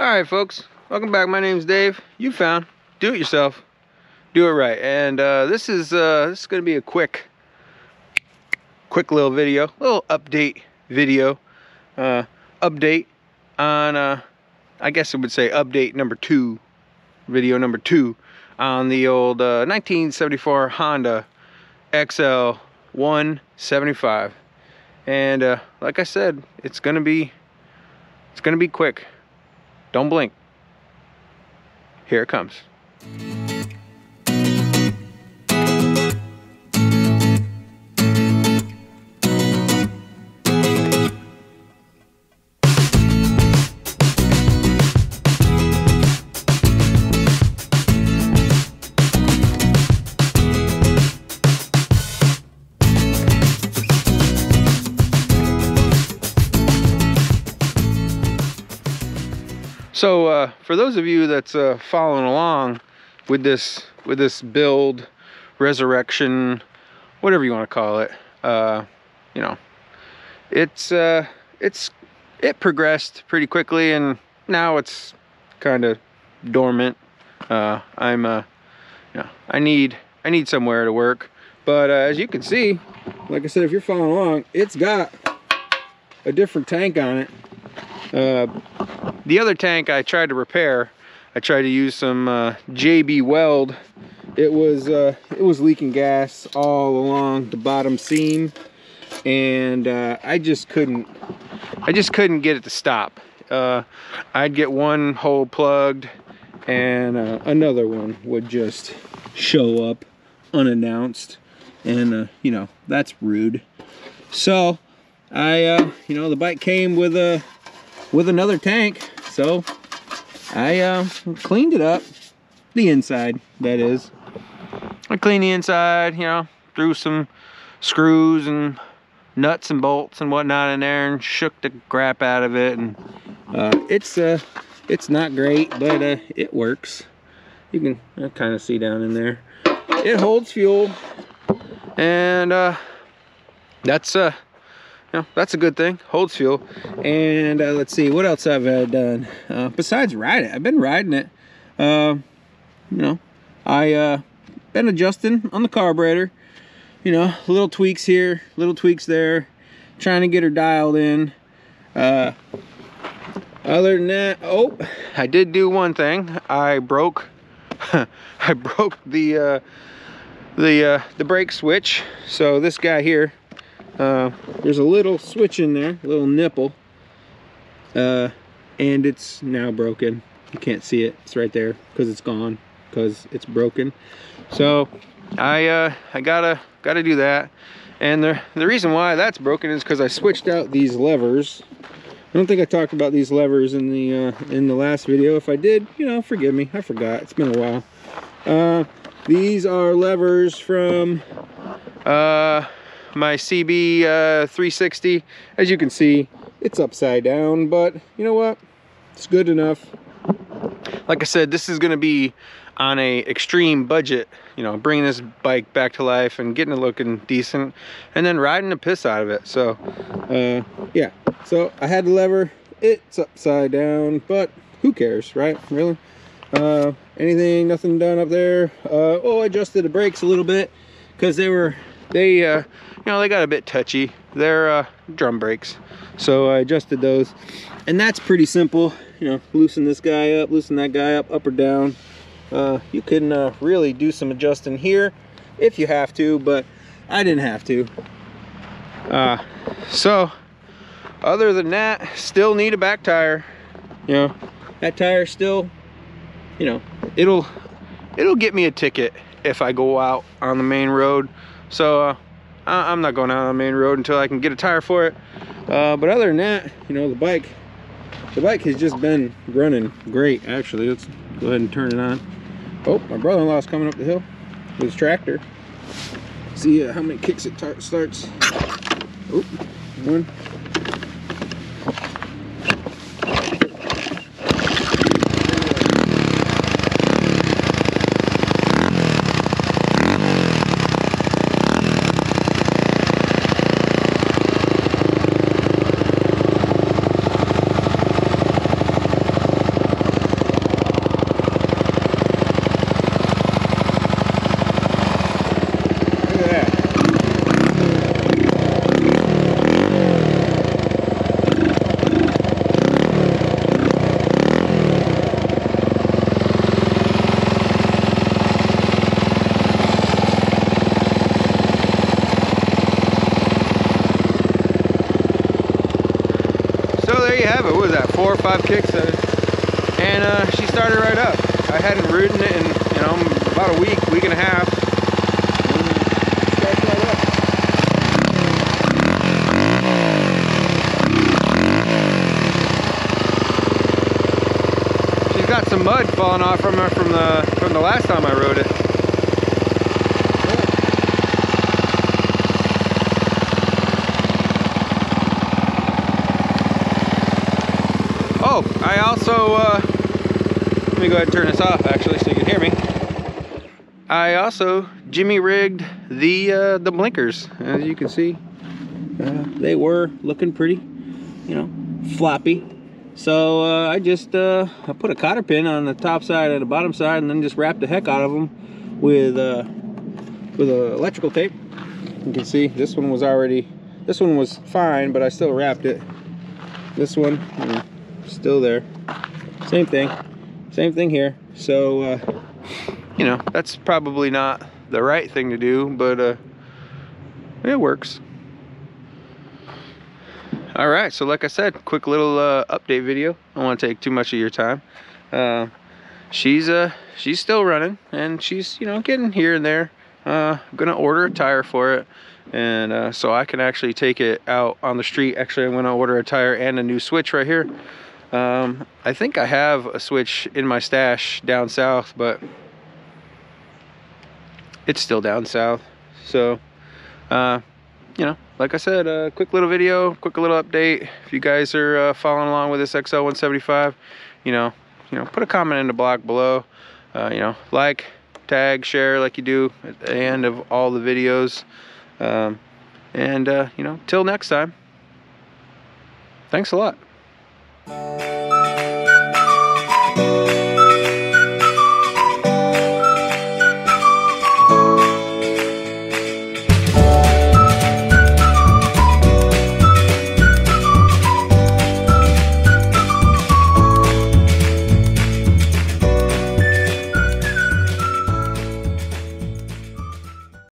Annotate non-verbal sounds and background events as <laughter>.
All right, folks, welcome back. My name's Dave. You found do it yourself, do it right. And uh, this is uh, this is gonna be a quick, quick little video, little update video, uh, update on uh, I guess it would say update number two, video number two on the old uh, 1974 Honda XL 175. And uh, like I said, it's gonna be it's gonna be quick. Don't blink. Here it comes. So uh, for those of you that's uh, following along with this with this build, resurrection, whatever you want to call it, uh, you know, it's uh, it's it progressed pretty quickly, and now it's kind of dormant. Uh, I'm uh, you know, I need I need somewhere to work, but uh, as you can see, like I said, if you're following along, it's got a different tank on it. Uh, the other tank I tried to repair, I tried to use some uh, JB Weld. It was uh, it was leaking gas all along the bottom seam, and uh, I just couldn't I just couldn't get it to stop. Uh, I'd get one hole plugged, and another one would just show up unannounced, and you know that's rude. So I you know the bike came with a with another tank. So I uh, cleaned it up, the inside, that is. I cleaned the inside, you know, threw some screws and nuts and bolts and whatnot in there and shook the crap out of it. And uh, it's uh, it's not great, but uh, it works. You can uh, kind of see down in there. It holds fuel, and uh, that's uh, know, that's a good thing. Holds fuel. And uh, let's see, what else I've uh, done? Uh, besides ride it, I've been riding it. Uh, you know, I uh, been adjusting on the carburetor. You know, little tweaks here, little tweaks there. Trying to get her dialed in. Uh, other than that, oh, I did do one thing. I broke, <laughs> I broke the the the brake switch. So this guy here, uh, there's a little switch in there, a little nipple, uh, and it's now broken. You can't see it, it's right there because it's gone, because it's broken. So I uh, I gotta gotta do that. And the, the reason why that's broken is because I switched out these levers. I don't think I talked about these levers in the uh, in the last video. If I did, you know, forgive me. I forgot. It's been a while. Uh, these are levers from uh, my CB uh, 360. As you can see, it's upside down, but you know what? It's good enough. Like I said, this is gonna be on a extreme budget, you know, bringing this bike back to life and getting it looking decent and then riding the piss out of it. So, uh, yeah. So I had the lever, it's upside down, but who cares, right? Really? Uh, anything, nothing done up there. Uh, oh, I adjusted the brakes a little bit because they were, they, uh, you know, they got a bit touchy. They're uh, drum brakes. So I adjusted those. And that's pretty simple. You know, loosen this guy up, loosen that guy up, up or down. Uh, you can uh, really do some adjusting here if you have to, but I didn't have to. Uh, so, other than that, still need a back tire. You know, that tire still, you know, it'll it'll get me a ticket if I go out on the main road. So uh, I'm not going out on the main road until I can get a tire for it. Uh, but other than that, you know, the bike, the bike has just been running great, actually. Let's go ahead and turn it on. Oh, my brother-in-law's coming up the hill with his tractor. See uh, how many kicks it starts. Oh, one. Five kicks at it. And uh, she started right up. I hadn't ridden it in, you know, about a week, week and a half. She's got some mud falling off from her from the from the last time I rode it. Oh, I also, uh, let me go ahead and turn this off actually so you can hear me. I also Jimmy rigged the uh, the blinkers. As you can see, uh, they were looking pretty, you know, floppy. So uh, I just uh, I put a cotter pin on the top side and the bottom side, and then just wrapped the heck out of them with uh, with uh, electrical tape. You can see this one was already this one was fine, but I still wrapped it. This one. Still there. Same thing. Same thing here. So uh, you know that's probably not the right thing to do but uh, it works. All right so like I said quick little uh, update video. I don't want to take too much of your time. Uh, she's uh she's still running and she's you know getting here and there. Uh, I'm gonna order a tire for it. And uh, so I can actually take it out on the street. Actually I'm gonna order a tire and a new switch right here um, I think I have a switch in my stash down south, but it's still down south. So, uh, you know, like I said, a uh, quick little video, quick little update. If you guys are uh, following along with this XL175, you know, you know, put a comment in the block below. Uh, you know, like, tag, share like you do at the end of all the videos. Um, and, uh, you know, till next time, thanks a lot. Música